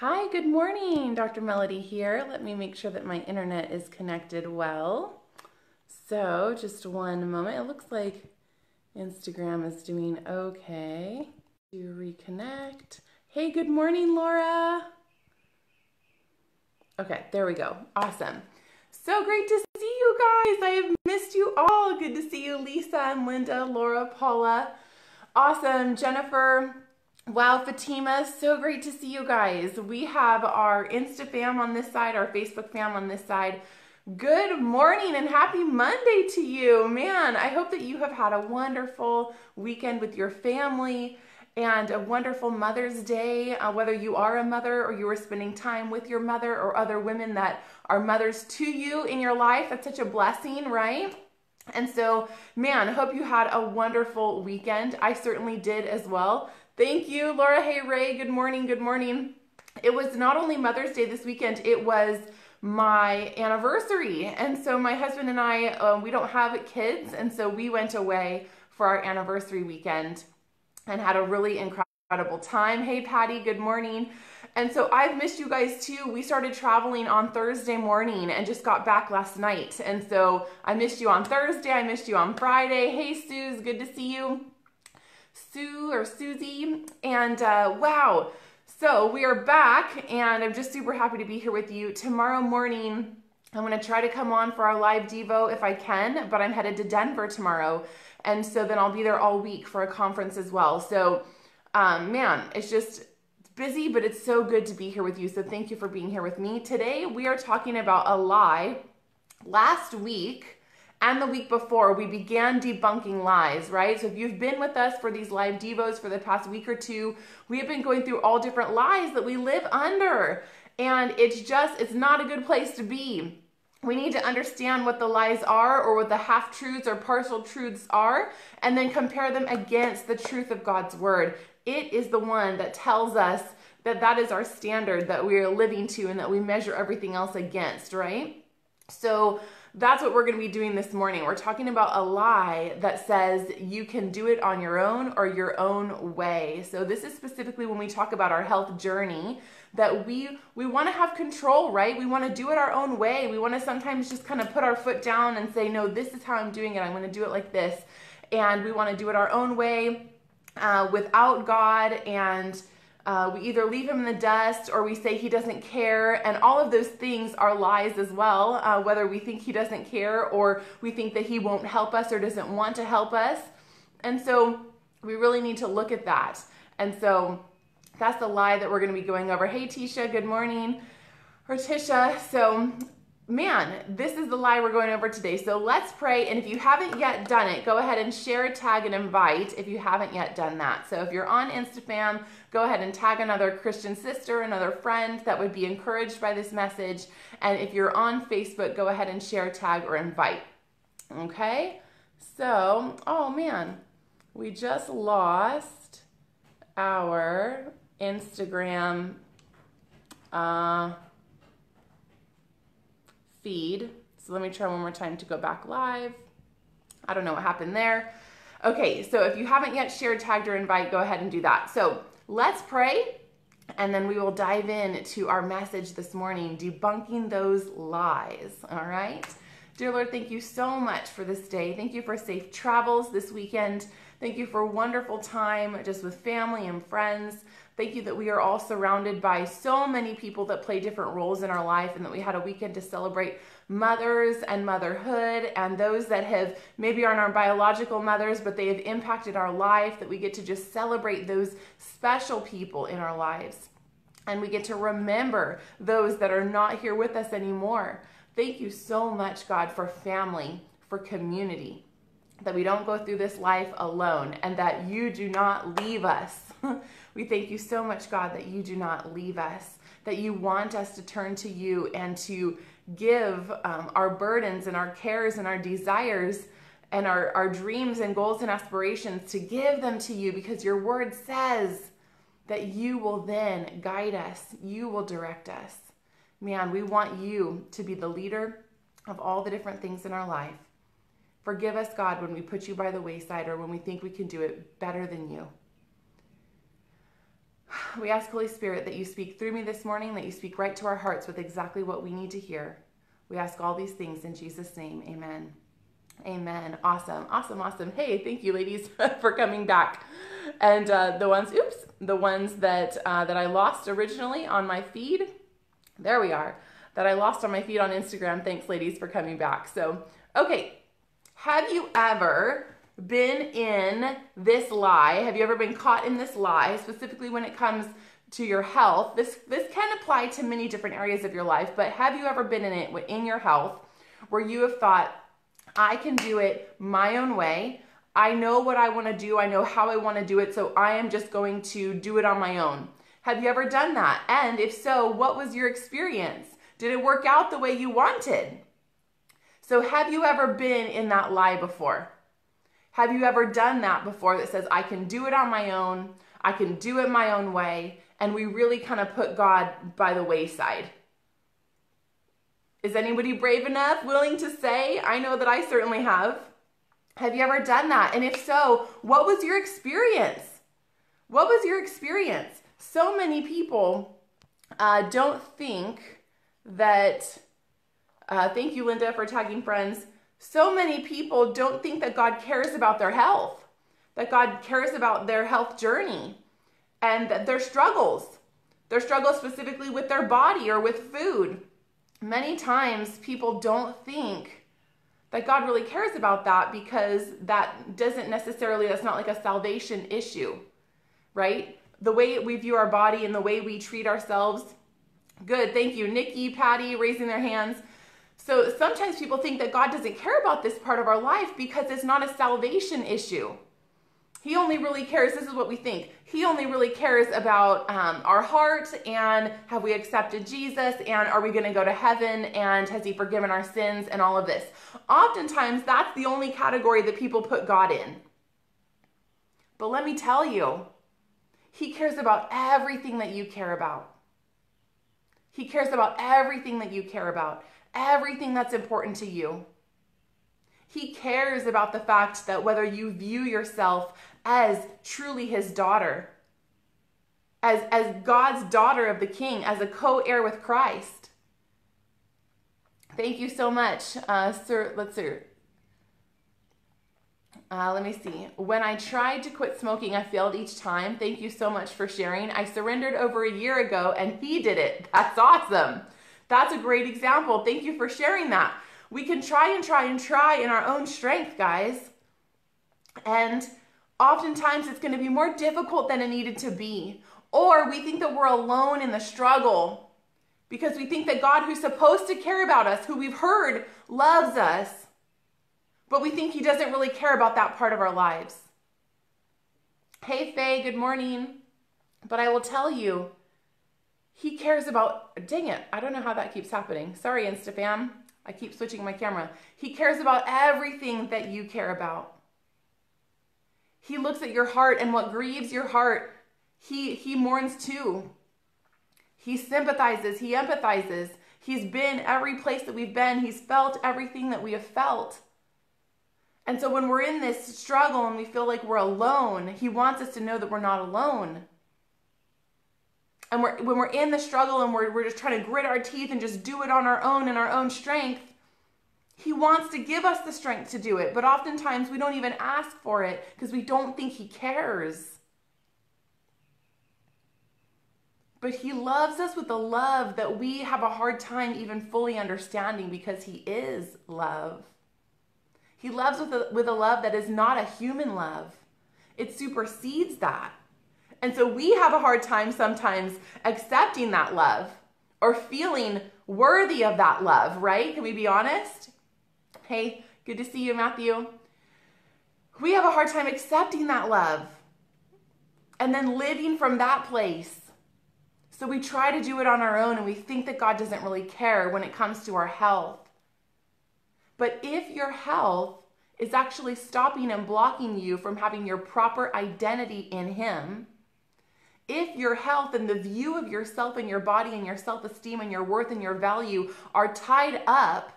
Hi, good morning. Dr. Melody here. Let me make sure that my internet is connected well. So, just one moment. It looks like Instagram is doing okay. To reconnect. Hey, good morning, Laura. Okay, there we go. Awesome. So great to see you guys. I have missed you all. Good to see you, Lisa and Linda, Laura, Paula. Awesome. Jennifer, Wow, Fatima, so great to see you guys. We have our Insta fam on this side, our Facebook fam on this side. Good morning and happy Monday to you. Man, I hope that you have had a wonderful weekend with your family and a wonderful Mother's Day, uh, whether you are a mother or you are spending time with your mother or other women that are mothers to you in your life. That's such a blessing, right? And so, man, I hope you had a wonderful weekend. I certainly did as well. Thank you, Laura. Hey, Ray. Good morning. Good morning. It was not only Mother's Day this weekend, it was my anniversary. And so my husband and I, um, we don't have kids. And so we went away for our anniversary weekend and had a really incredible time. Hey, Patty. Good morning. And so I've missed you guys too. We started traveling on Thursday morning and just got back last night. And so I missed you on Thursday. I missed you on Friday. Hey, Suze. Good to see you. Sue or Susie. And uh, wow, so we are back, and I'm just super happy to be here with you. Tomorrow morning, I'm going to try to come on for our live Devo if I can, but I'm headed to Denver tomorrow. And so then I'll be there all week for a conference as well. So, um, man, it's just busy, but it's so good to be here with you. So thank you for being here with me. Today, we are talking about a lie. Last week, and the week before, we began debunking lies, right? So if you've been with us for these live devos for the past week or two, we have been going through all different lies that we live under. And it's just, it's not a good place to be. We need to understand what the lies are or what the half truths or partial truths are, and then compare them against the truth of God's word. It is the one that tells us that that is our standard that we are living to and that we measure everything else against, right? So, that's what we're going to be doing this morning. We're talking about a lie that says you can do it on your own or your own way. So this is specifically when we talk about our health journey that we we want to have control, right? We want to do it our own way. We want to sometimes just kind of put our foot down and say, "No, this is how I'm doing it. I'm going to do it like this." And we want to do it our own way uh, without God and uh, we either leave him in the dust or we say he doesn't care. And all of those things are lies as well, uh, whether we think he doesn't care or we think that he won't help us or doesn't want to help us. And so we really need to look at that. And so that's the lie that we're going to be going over. Hey, Tisha, good morning. Or Tisha. So man, this is the lie we're going over today. So let's pray. And if you haven't yet done it, go ahead and share, tag, and invite if you haven't yet done that. So if you're on Instafam, go ahead and tag another Christian sister, another friend that would be encouraged by this message. And if you're on Facebook, go ahead and share, tag, or invite. Okay? So, oh man, we just lost our Instagram. Uh, feed. So let me try one more time to go back live. I don't know what happened there. Okay, so if you haven't yet shared, tagged, or invite, go ahead and do that. So let's pray, and then we will dive in to our message this morning, debunking those lies. All right? Dear Lord, thank you so much for this day. Thank you for safe travels this weekend. Thank you for wonderful time just with family and friends. Thank you that we are all surrounded by so many people that play different roles in our life and that we had a weekend to celebrate mothers and motherhood and those that have maybe aren't our biological mothers, but they have impacted our life, that we get to just celebrate those special people in our lives. And we get to remember those that are not here with us anymore. Thank you so much, God, for family, for community, that we don't go through this life alone and that you do not leave us. We thank you so much, God, that you do not leave us, that you want us to turn to you and to give um, our burdens and our cares and our desires and our, our dreams and goals and aspirations to give them to you because your word says that you will then guide us, you will direct us. Man, we want you to be the leader of all the different things in our life. Forgive us, God, when we put you by the wayside or when we think we can do it better than you. We ask, Holy Spirit, that you speak through me this morning, that you speak right to our hearts with exactly what we need to hear. We ask all these things in Jesus' name. Amen. Amen. Awesome. Awesome. Awesome. Hey, thank you, ladies, for coming back. And uh, the ones, oops, the ones that uh, that I lost originally on my feed. There we are. That I lost on my feed on Instagram. Thanks, ladies, for coming back. So, okay. Have you ever been in this lie? Have you ever been caught in this lie, specifically when it comes to your health? This this can apply to many different areas of your life, but have you ever been in it in your health where you have thought, I can do it my own way. I know what I want to do. I know how I want to do it. So I am just going to do it on my own. Have you ever done that? And if so, what was your experience? Did it work out the way you wanted? So, have you ever been in that lie before? Have you ever done that before that says, I can do it on my own, I can do it my own way, and we really kind of put God by the wayside? Is anybody brave enough, willing to say? I know that I certainly have. Have you ever done that? And if so, what was your experience? What was your experience? So many people uh, don't think that, uh, thank you, Linda, for tagging friends. So many people don't think that God cares about their health, that God cares about their health journey and their struggles, their struggles specifically with their body or with food many times people don't think that God really cares about that because that doesn't necessarily, that's not like a salvation issue, right? The way we view our body and the way we treat ourselves. Good, thank you. Nikki, Patty, raising their hands. So sometimes people think that God doesn't care about this part of our life because it's not a salvation issue. He only really cares, this is what we think. He only really cares about um, our heart and have we accepted Jesus and are we going to go to heaven and has he forgiven our sins and all of this. Oftentimes, that's the only category that people put God in. But let me tell you, he cares about everything that you care about. He cares about everything that you care about, everything that's important to you. He cares about the fact that whether you view yourself as truly his daughter, as, as God's daughter of the king, as a co heir with Christ. Thank you so much, uh, sir. Let's see. Uh, let me see. When I tried to quit smoking, I failed each time. Thank you so much for sharing. I surrendered over a year ago and he did it. That's awesome. That's a great example. Thank you for sharing that. We can try and try and try in our own strength, guys. And oftentimes it's going to be more difficult than it needed to be. Or we think that we're alone in the struggle because we think that God, who's supposed to care about us, who we've heard loves us, but we think He doesn't really care about that part of our lives. Hey, Faye, good morning. But I will tell you, He cares about, dang it, I don't know how that keeps happening. Sorry, Instafam. I keep switching my camera. He cares about everything that you care about. He looks at your heart and what grieves your heart, he, he mourns too. He sympathizes, he empathizes. He's been every place that we've been, he's felt everything that we have felt. And so when we're in this struggle and we feel like we're alone, he wants us to know that we're not alone. And we're, when we're in the struggle and we're, we're just trying to grit our teeth and just do it on our own in our own strength, he wants to give us the strength to do it, but oftentimes we don't even ask for it because we don't think He cares. But He loves us with a love that we have a hard time even fully understanding because He is love. He loves with a, with a love that is not a human love, it supersedes that. And so we have a hard time sometimes accepting that love or feeling worthy of that love, right? Can we be honest? Hey, good to see you, Matthew. We have a hard time accepting that love and then living from that place. So we try to do it on our own and we think that God doesn't really care when it comes to our health. But if your health is actually stopping and blocking you from having your proper identity in Him, if your health and the view of yourself and your body and your self esteem and your worth and your value are tied up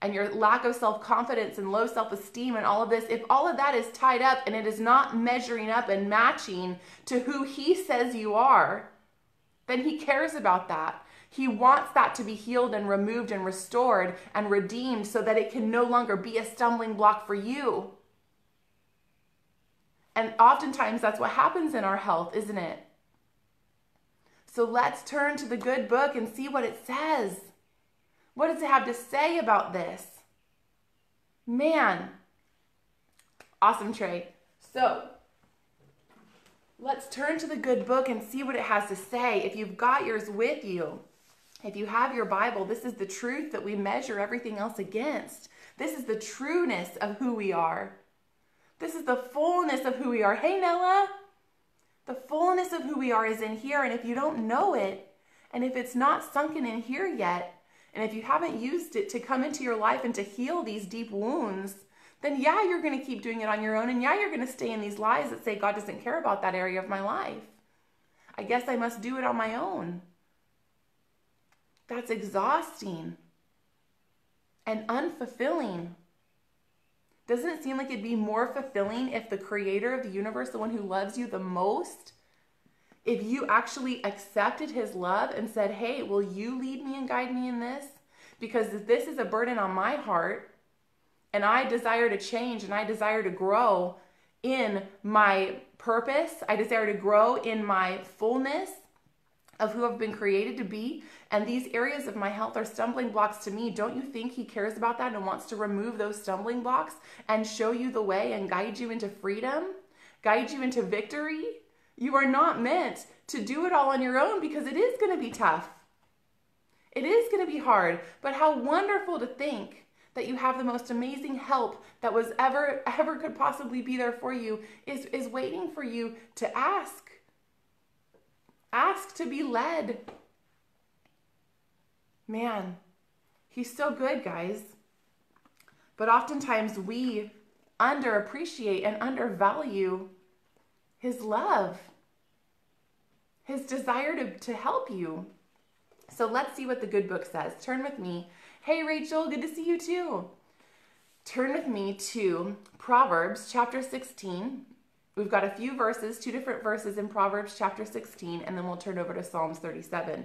and your lack of self confidence and low self esteem and all of this, if all of that is tied up and it is not measuring up and matching to who He says you are, then He cares about that. He wants that to be healed and removed and restored and redeemed so that it can no longer be a stumbling block for you. And oftentimes that's what happens in our health, isn't it? So let's turn to the good book and see what it says. What does it have to say about this? Man, awesome Trey. So let's turn to the good book and see what it has to say. If you've got yours with you, if you have your Bible, this is the truth that we measure everything else against. This is the trueness of who we are. This is the fullness of who we are. Hey, Nella. The fullness of who we are is in here. And if you don't know it, and if it's not sunken in here yet, and if you haven't used it to come into your life and to heal these deep wounds, then yeah, you're going to keep doing it on your own. And yeah, you're going to stay in these lies that say God doesn't care about that area of my life. I guess I must do it on my own. That's exhausting and unfulfilling. Doesn't it seem like it'd be more fulfilling if the creator of the universe, the one who loves you the most, if you actually accepted his love and said, Hey, will you lead me and guide me in this? Because this is a burden on my heart, and I desire to change and I desire to grow in my purpose, I desire to grow in my fullness of who I've been created to be, and these areas of my health are stumbling blocks to me, don't you think He cares about that and wants to remove those stumbling blocks and show you the way and guide you into freedom, guide you into victory? You are not meant to do it all on your own because it is going to be tough. It is going to be hard, but how wonderful to think that you have the most amazing help that was ever ever could possibly be there for you is is waiting for you to ask. Ask to be led. Man, he's so good, guys. But oftentimes we underappreciate and undervalue his love, his desire to, to help you. So let's see what the good book says. Turn with me. Hey, Rachel, good to see you too. Turn with me to Proverbs chapter 16. We've got a few verses, two different verses in Proverbs chapter 16, and then we'll turn over to Psalms 37.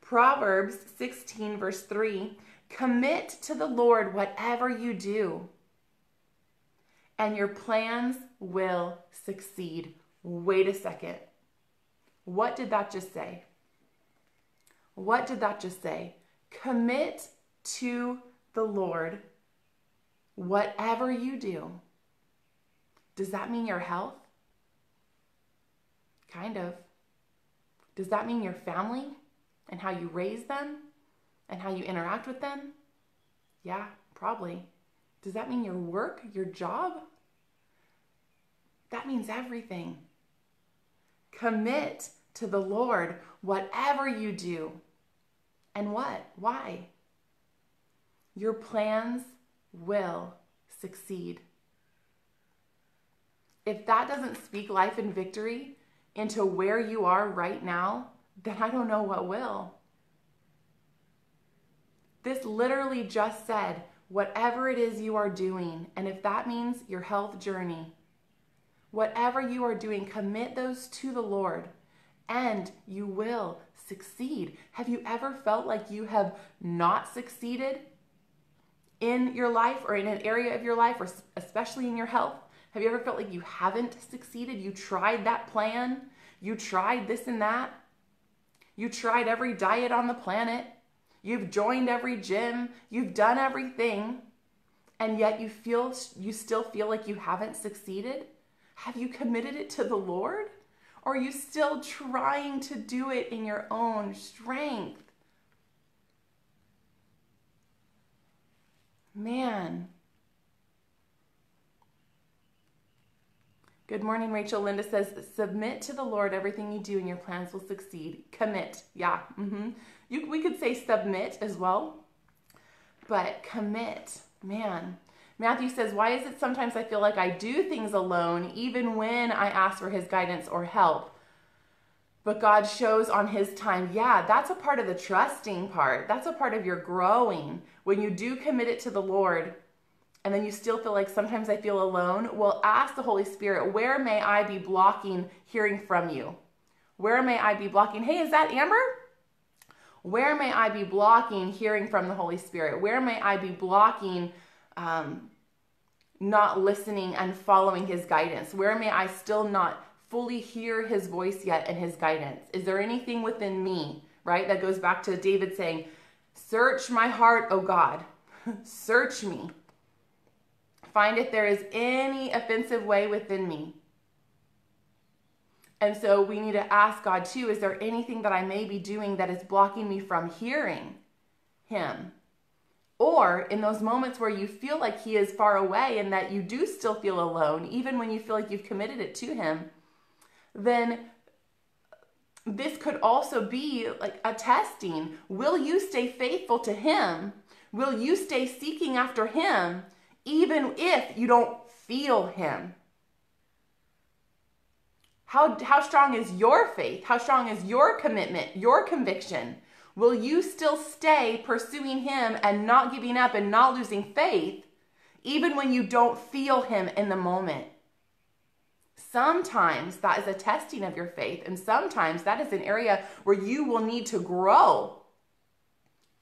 Proverbs 16, verse 3 Commit to the Lord whatever you do, and your plans will succeed. Wait a second. What did that just say? What did that just say? Commit to the Lord whatever you do. Does that mean your health? Kind of. Does that mean your family? and how you raise them and how you interact with them? Yeah, probably. Does that mean your work, your job? That means everything. Commit to the Lord whatever you do. And what? Why? Your plans will succeed. If that doesn't speak life and victory into where you are right now, then I don't know what will. This literally just said, whatever it is you are doing, and if that means your health journey, whatever you are doing, commit those to the Lord and you will succeed. Have you ever felt like you have not succeeded in your life or in an area of your life, or especially in your health? Have you ever felt like you haven't succeeded? You tried that plan, you tried this and that, you tried every diet on the planet. You've joined every gym. You've done everything. And yet you feel you still feel like you haven't succeeded? Have you committed it to the Lord? Or are you still trying to do it in your own strength? Man, Good morning, Rachel. Linda says, submit to the Lord everything you do and your plans will succeed. Commit. Yeah. Mm-hmm. You, we could say submit as well, but commit. Man. Matthew says, why is it sometimes I feel like I do things alone even when I ask for his guidance or help? But God shows on his time, yeah, that's a part of the trusting part. That's a part of your growing. When you do commit it to the Lord, and then you still feel like sometimes I feel alone, well, ask the Holy Spirit, where may I be blocking hearing from you? Where may I be blocking? Hey, is that Amber? Where may I be blocking hearing from the Holy Spirit? Where may I be blocking um, not listening and following His guidance? Where may I still not fully hear His voice yet and His guidance? Is there anything within me, right? That goes back to David saying, Search my heart, O God. Search me. Find if there is any offensive way within me. And so we need to ask God too is there anything that I may be doing that is blocking me from hearing Him? Or in those moments where you feel like He is far away and that you do still feel alone, even when you feel like you've committed it to Him, then this could also be like a testing. Will you stay faithful to Him? Will you stay seeking after Him even if you don't feel Him? How, how strong is your faith? How strong is your commitment, your conviction? Will you still stay pursuing Him and not giving up and not losing faith, even when you don't feel Him in the moment? Sometimes that is a testing of your faith, and sometimes that is an area where you will need to grow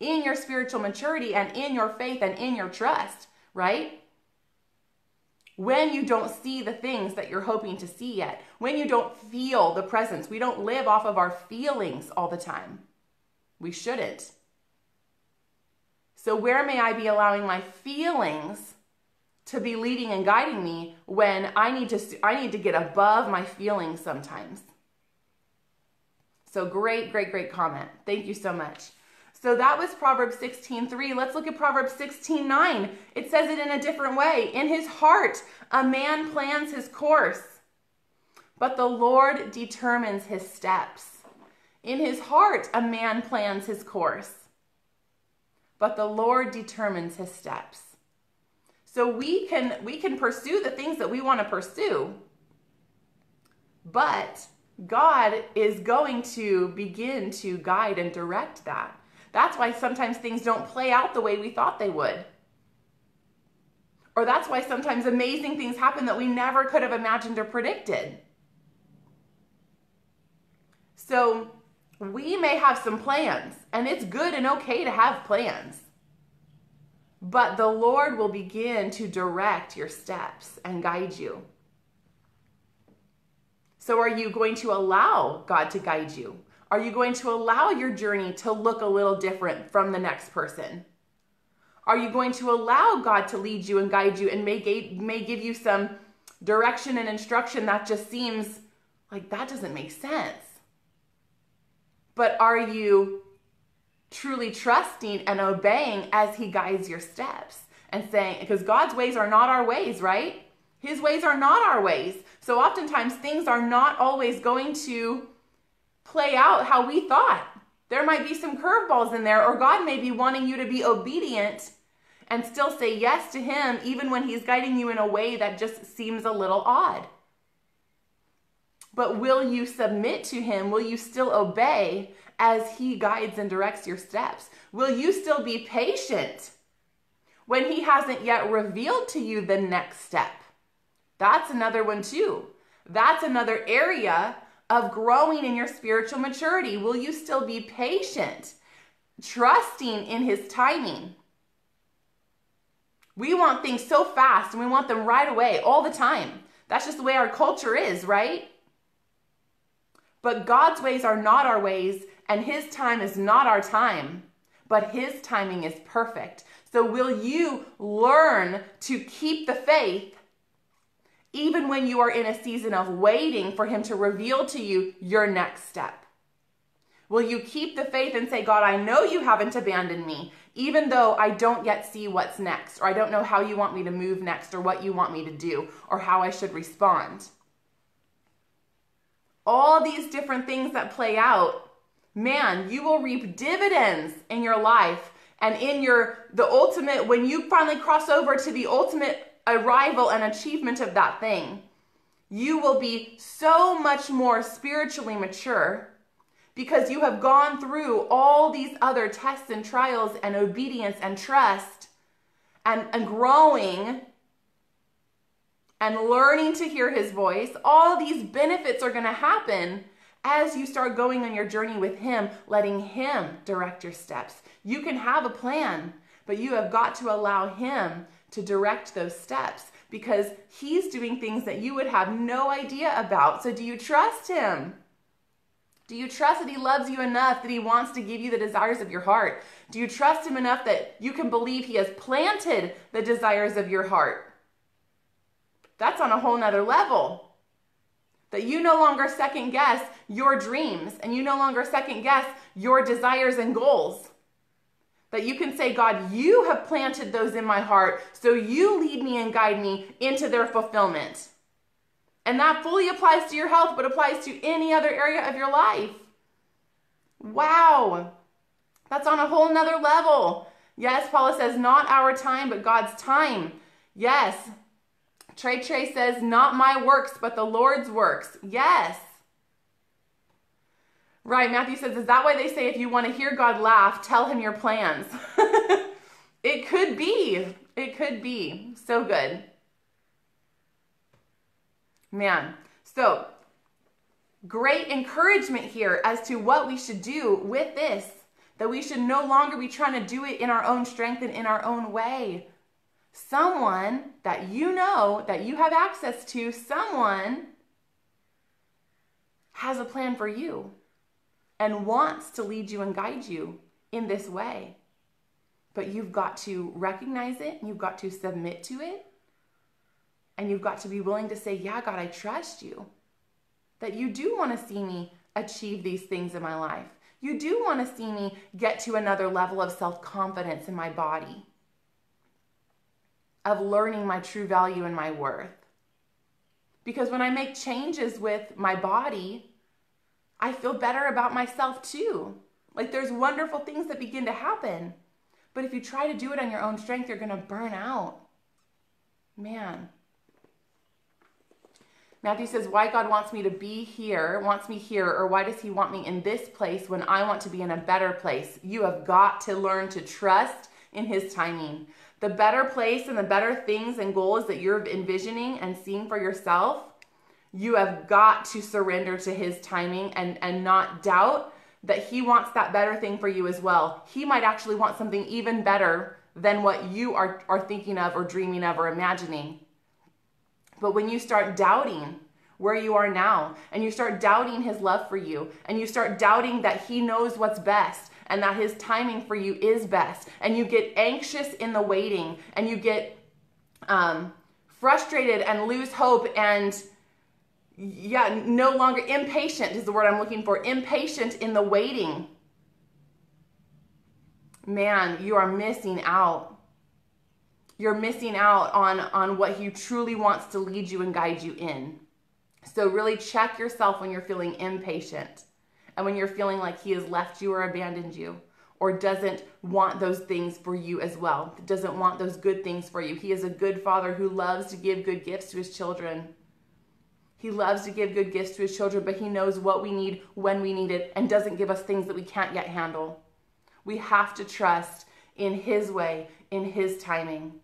in your spiritual maturity and in your faith and in your trust, right? when you don't see the things that you're hoping to see yet, when you don't feel the presence. We don't live off of our feelings all the time. We shouldn't. So, where may I be allowing my feelings to be leading and guiding me when I need to I need to get above my feelings sometimes? So great, great, great comment. Thank you so much. So that was Proverbs 16:3. Let's look at Proverbs 16:9. It says it in a different way. In his heart, a man plans his course, but the Lord determines his steps. In his heart, a man plans his course, but the Lord determines his steps. So we can we can pursue the things that we want to pursue, but God is going to begin to guide and direct that. That's why sometimes things don't play out the way we thought they would. Or that's why sometimes amazing things happen that we never could have imagined or predicted. So we may have some plans, and it's good and okay to have plans. But the Lord will begin to direct your steps and guide you. So, are you going to allow God to guide you? Are you going to allow your journey to look a little different from the next person? Are you going to allow God to lead you and guide you and may, may give you some direction and instruction that just seems like that doesn't make sense? But are you truly trusting and obeying as He guides your steps and saying, because God's ways are not our ways, right? His ways are not our ways. So oftentimes things are not always going to play out how we thought. There might be some curveballs in there, or God may be wanting you to be obedient and still say yes to Him, even when He's guiding you in a way that just seems a little odd. But will you submit to Him? Will you still obey as He guides and directs your steps? Will you still be patient when He hasn't yet revealed to you the next step? That's another one, too. That's another area of growing in your spiritual maturity? Will you still be patient, trusting in His timing? We want things so fast and we want them right away all the time. That's just the way our culture is, right? But God's ways are not our ways, and His time is not our time, but His timing is perfect. So, will you learn to keep the faith even when you are in a season of waiting for Him to reveal to you your next step? Will you keep the faith and say, God, I know you haven't abandoned me, even though I don't yet see what's next, or I don't know how you want me to move next, or what you want me to do, or how I should respond? All these different things that play out, man, you will reap dividends in your life and in your the ultimate when you finally cross over to the ultimate arrival and achievement of that thing, You will be so much more spiritually mature because you have gone through all these other tests and trials and obedience and trust and, and growing and learning to hear his voice. All these benefits are going to happen as you start going on your journey with him, letting him direct your steps. You can have a plan, but you have got to allow him to direct those steps because he's doing things that you would have no idea about. So, do you trust him? Do you trust that he loves you enough that he wants to give you the desires of your heart? Do you trust him enough that you can believe he has planted the desires of your heart? That's on a whole nother level. That you no longer second guess your dreams and you no longer second guess your desires and goals. That you can say, God, you have planted those in my heart, so you lead me and guide me into their fulfillment. And that fully applies to your health, but applies to any other area of your life. Wow. That's on a whole nother level. Yes, Paula says, not our time, but God's time. Yes. Trey Trey says, not my works, but the Lord's works. Yes. Right, Matthew says, is that why they say if you want to hear God laugh, tell him your plans? it could be. It could be. So good. Man. So, great encouragement here as to what we should do with this. That we should no longer be trying to do it in our own strength and in our own way. Someone that you know, that you have access to, someone has a plan for you and wants to lead you and guide you in this way. But you've got to recognize it you've got to submit to it. And you've got to be willing to say, Yeah, God, I trust you. That you do want to see me achieve these things in my life. You do want to see me get to another level of self confidence in my body, of learning my true value and my worth. Because when I make changes with my body, I feel better about myself too. Like there's wonderful things that begin to happen. But if you try to do it on your own strength, you're going to burn out. Man. Matthew says, Why God wants me to be here, wants me here, or why does He want me in this place when I want to be in a better place? You have got to learn to trust in His timing. The better place and the better things and goals that you're envisioning and seeing for yourself you have got to surrender to his timing and, and not doubt that he wants that better thing for you as well. He might actually want something even better than what you are, are thinking of or dreaming of or imagining. But when you start doubting where you are now and you start doubting his love for you and you start doubting that he knows what's best and that his timing for you is best and you get anxious in the waiting and you get um, frustrated and lose hope and yeah, no longer impatient is the word I'm looking for. Impatient in the waiting. Man, you are missing out. You're missing out on, on what He truly wants to lead you and guide you in. So, really check yourself when you're feeling impatient and when you're feeling like He has left you or abandoned you or doesn't want those things for you as well, doesn't want those good things for you. He is a good father who loves to give good gifts to His children. He loves to give good gifts to his children, but he knows what we need when we need it and doesn't give us things that we can't yet handle. We have to trust in his way, in his timing.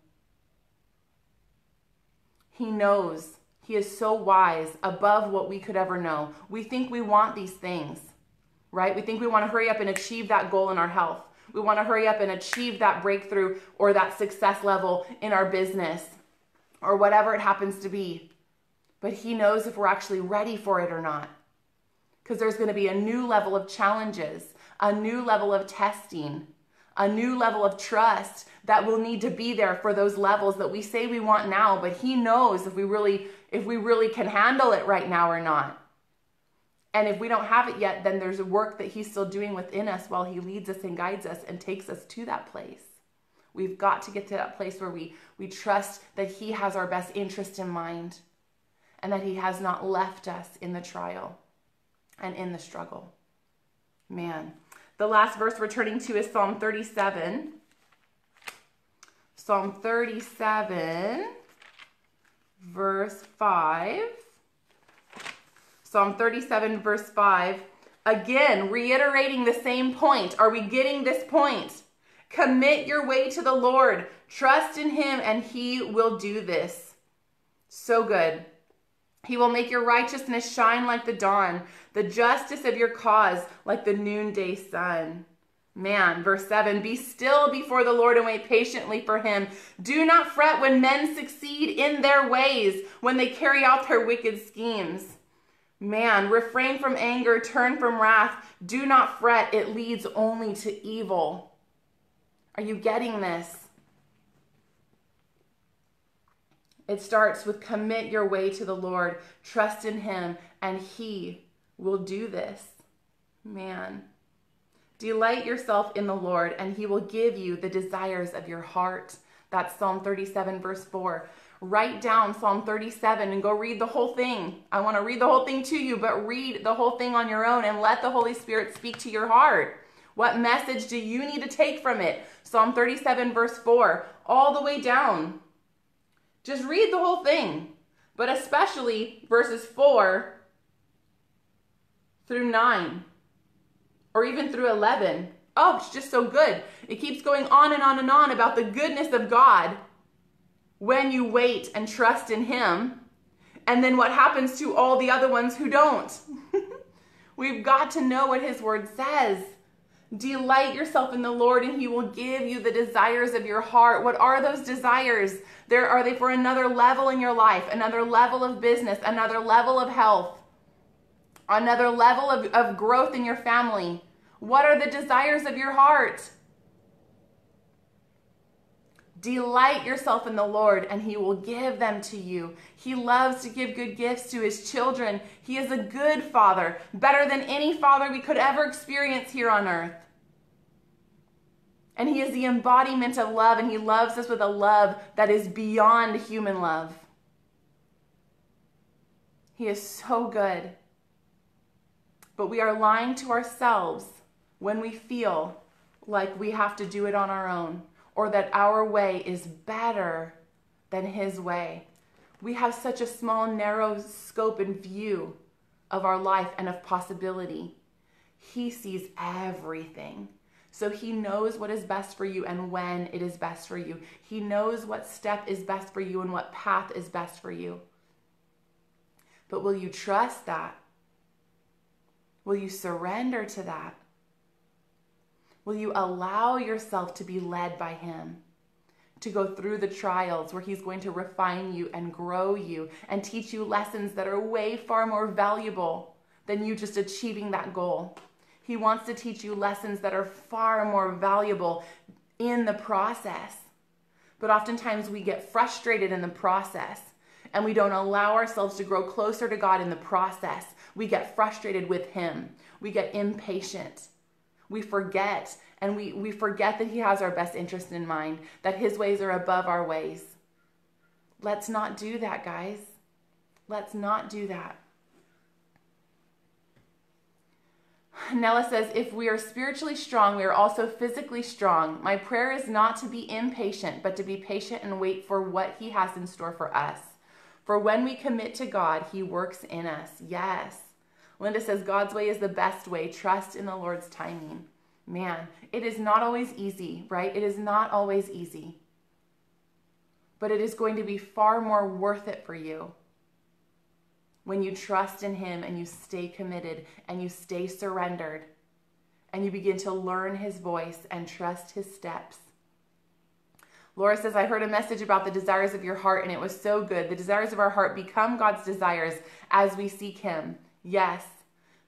He knows. He is so wise, above what we could ever know. We think we want these things, right? We think we want to hurry up and achieve that goal in our health. We want to hurry up and achieve that breakthrough or that success level in our business or whatever it happens to be but He knows if we're actually ready for it or not. Because there's going to be a new level of challenges, a new level of testing, a new level of trust that will need to be there for those levels that we say we want now, but He knows if we really if we really can handle it right now or not. And if we don't have it yet, then there's a work that He's still doing within us while He leads us and guides us and takes us to that place. We've got to get to that place where we, we trust that He has our best interest in mind and that He has not left us in the trial and in the struggle. Man. The last verse we're turning to is Psalm 37. Psalm 37, verse 5. Psalm 37, verse 5. Again, reiterating the same point. Are we getting this point? Commit your way to the Lord. Trust in Him, and He will do this. So good. He will make your righteousness shine like the dawn, the justice of your cause like the noonday sun. Man, verse 7 Be still before the Lord and wait patiently for him. Do not fret when men succeed in their ways, when they carry out their wicked schemes. Man, refrain from anger, turn from wrath. Do not fret, it leads only to evil. Are you getting this? It starts with commit your way to the Lord, trust in Him, and He will do this. Man. Delight yourself in the Lord, and he will give you the desires of your heart. That's Psalm 37, verse 4. Write down Psalm 37 and go read the whole thing. I want to read the whole thing to you, but read the whole thing on your own and let the Holy Spirit speak to your heart. What message do you need to take from it? Psalm 37, verse 4, all the way down. Just read the whole thing, but especially verses 4 through 9 or even through 11. Oh, it's just so good. It keeps going on and on and on about the goodness of God when you wait and trust in Him. And then what happens to all the other ones who don't? We've got to know what His Word says. Delight yourself in the Lord, and He will give you the desires of your heart. What are those desires? There are they for another level in your life, another level of business, another level of health, another level of, of growth in your family. What are the desires of your heart? Delight yourself in the Lord, and He will give them to you. He loves to give good gifts to His children. He is a good Father, better than any Father we could ever experience here on earth. And He is the embodiment of love, and He loves us with a love that is beyond human love. He is so good. But we are lying to ourselves when we feel like we have to do it on our own or that our way is better than His way. We have such a small, narrow scope and view of our life and of possibility. He sees everything. So he knows what is best for you and when it is best for you. He knows what step is best for you and what path is best for you. But will you trust that? Will you surrender to that? Will you allow yourself to be led by Him? To go through the trials where He's going to refine you and grow you and teach you lessons that are way far more valuable than you just achieving that goal. He wants to teach you lessons that are far more valuable in the process. But oftentimes we get frustrated in the process and we don't allow ourselves to grow closer to God in the process. We get frustrated with Him, we get impatient. We forget, and we, we forget that He has our best interest in mind, that His ways are above our ways. Let's not do that, guys. Let's not do that. Nella says, if we are spiritually strong, we are also physically strong. My prayer is not to be impatient, but to be patient and wait for what He has in store for us. For when we commit to God, He works in us. Yes. Linda says, God's way is the best way. Trust in the Lord's timing. Man, it is not always easy, right? It is not always easy. But it is going to be far more worth it for you when you trust in Him and you stay committed and you stay surrendered and you begin to learn His voice and trust His steps. Laura says, I heard a message about the desires of your heart and it was so good. The desires of our heart become God's desires as we seek Him. Yes.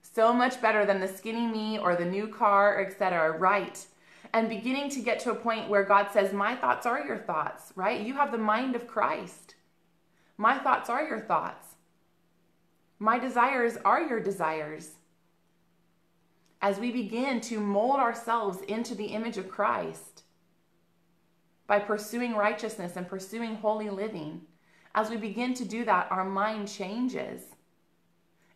So much better than the skinny me or the new car, etc. Right. And beginning to get to a point where God says, My thoughts are your thoughts, right? You have the mind of Christ. My thoughts are your thoughts. My desires are your desires. As we begin to mold ourselves into the image of Christ by pursuing righteousness and pursuing holy living, as we begin to do that, our mind changes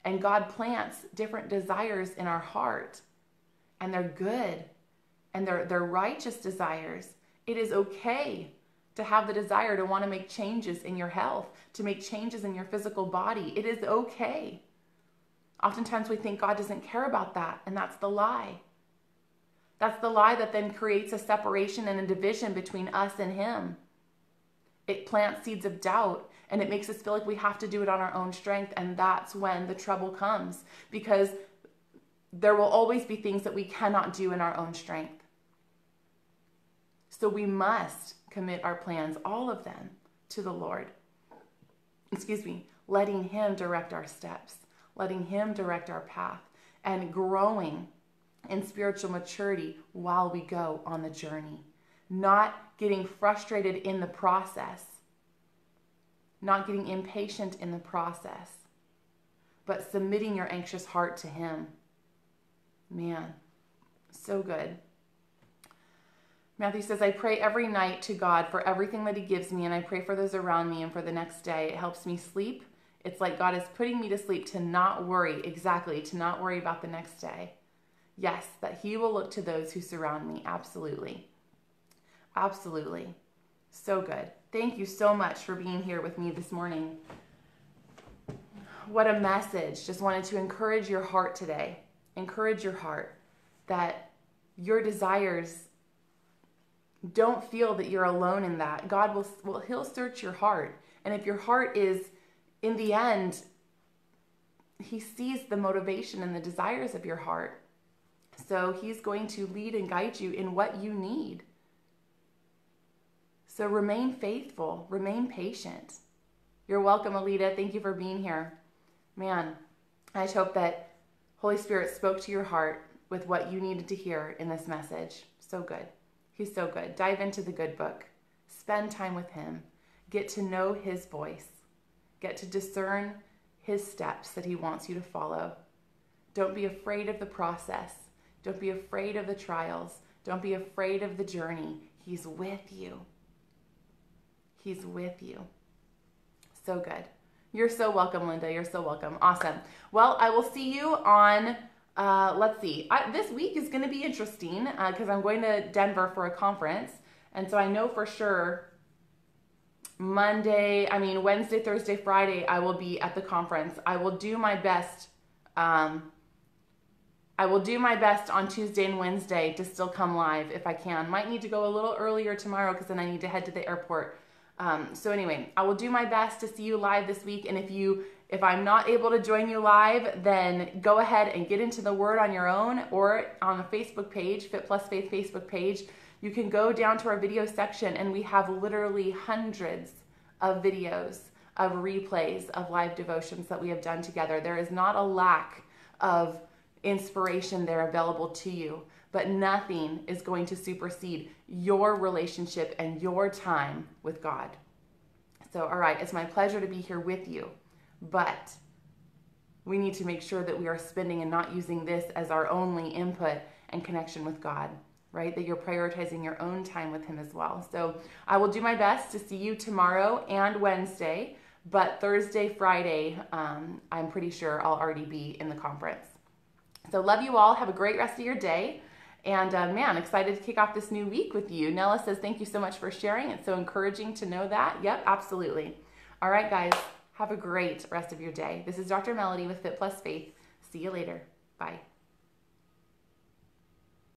and God plants different desires in our heart, and they're good and they're, they're righteous desires. It is okay to have the desire to want to make changes in your health, to make changes in your physical body. It is okay. Oftentimes we think God doesn't care about that, and that's the lie. That's the lie that then creates a separation and a division between us and Him. It plants seeds of doubt and it makes us feel like we have to do it on our own strength. And that's when the trouble comes because there will always be things that we cannot do in our own strength. So we must commit our plans, all of them, to the Lord. Excuse me, letting Him direct our steps, letting Him direct our path, and growing in spiritual maturity while we go on the journey. Not getting frustrated in the process, not getting impatient in the process, but submitting your anxious heart to Him. Man, so good. Matthew says, I pray every night to God for everything that He gives me, and I pray for those around me and for the next day. It helps me sleep. It's like God is putting me to sleep to not worry, exactly, to not worry about the next day. Yes, that He will look to those who surround me. Absolutely. Absolutely. So good. Thank you so much for being here with me this morning. What a message. Just wanted to encourage your heart today. Encourage your heart that your desires don't feel that you're alone in that. God will, will he'll search your heart. And if your heart is in the end he sees the motivation and the desires of your heart. So he's going to lead and guide you in what you need. So remain faithful, remain patient. You're welcome, Alita. Thank you for being here. Man, I just hope that Holy Spirit spoke to your heart with what you needed to hear in this message. So good. He's so good. Dive into the good book. Spend time with him. Get to know his voice. Get to discern his steps that he wants you to follow. Don't be afraid of the process. Don't be afraid of the trials. Don't be afraid of the journey. He's with you. He's with you. So good. You're so welcome, Linda. You're so welcome. Awesome. Well, I will see you on, uh, let's see, I, this week is going to be interesting because uh, I'm going to Denver for a conference. And so I know for sure Monday, I mean, Wednesday, Thursday, Friday, I will be at the conference. I will do my best. Um, I will do my best on Tuesday and Wednesday to still come live if I can. Might need to go a little earlier tomorrow because then I need to head to the airport um, so anyway, I will do my best to see you live this week. And if you, if I'm not able to join you live, then go ahead and get into the Word on your own or on the Facebook page, Fit Plus Faith Facebook page. You can go down to our video section, and we have literally hundreds of videos of replays of live devotions that we have done together. There is not a lack of inspiration there available to you but nothing is going to supersede your relationship and your time with God. So, all right, it's my pleasure to be here with you, but we need to make sure that we are spending and not using this as our only input and connection with God, right? That you're prioritizing your own time with Him as well. So, I will do my best to see you tomorrow and Wednesday, but Thursday, Friday, um, I'm pretty sure I'll already be in the conference. So, love you all. Have a great rest of your day. And uh, man, excited to kick off this new week with you. Nella says, Thank you so much for sharing. It's so encouraging to know that. Yep, absolutely. All right, guys, have a great rest of your day. This is Dr. Melody with Fit Plus Faith. See you later. Bye.